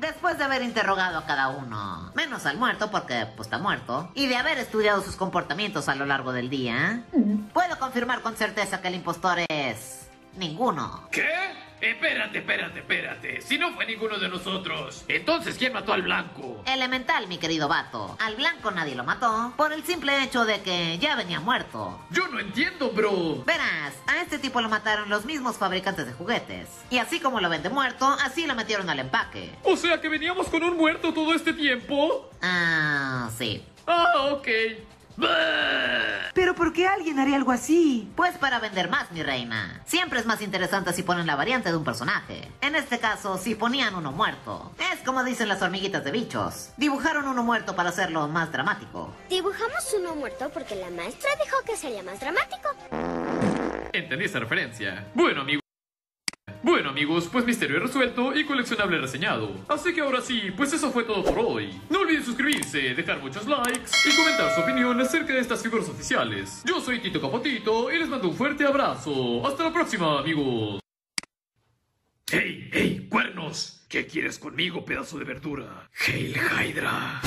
Después de haber interrogado a cada uno, menos al muerto porque pues está muerto, y de haber estudiado sus comportamientos a lo largo del día, puedo confirmar con certeza que el impostor es ninguno. ¿Qué? Espérate, espérate, espérate. Si no fue ninguno de nosotros, entonces ¿quién mató al blanco? Elemental, mi querido vato. Al blanco nadie lo mató por el simple hecho de que ya venía muerto. Yo no entiendo, bro. Verás, a este tipo lo mataron los mismos fabricantes de juguetes. Y así como lo vende muerto, así lo metieron al empaque. O sea que veníamos con un muerto todo este tiempo. Ah, sí. Ah, ok. ¿Pero por qué alguien haría algo así? Pues para vender más, mi reina. Siempre es más interesante si ponen la variante de un personaje. En este caso, si ponían uno muerto. Es como dicen las hormiguitas de bichos. Dibujaron uno muerto para hacerlo más dramático. Dibujamos uno muerto porque la maestra dijo que sería más dramático. Entendí esa referencia. Bueno, amigos. Bueno amigos, pues misterio resuelto y coleccionable reseñado. Así que ahora sí, pues eso fue todo por hoy. No olviden suscribirse, dejar muchos likes y comentar su opinión acerca de estas figuras oficiales. Yo soy Tito Capotito y les mando un fuerte abrazo. Hasta la próxima amigos. ¡Hey, hey, cuernos! ¿Qué quieres conmigo, pedazo de verdura? Hail Hydra.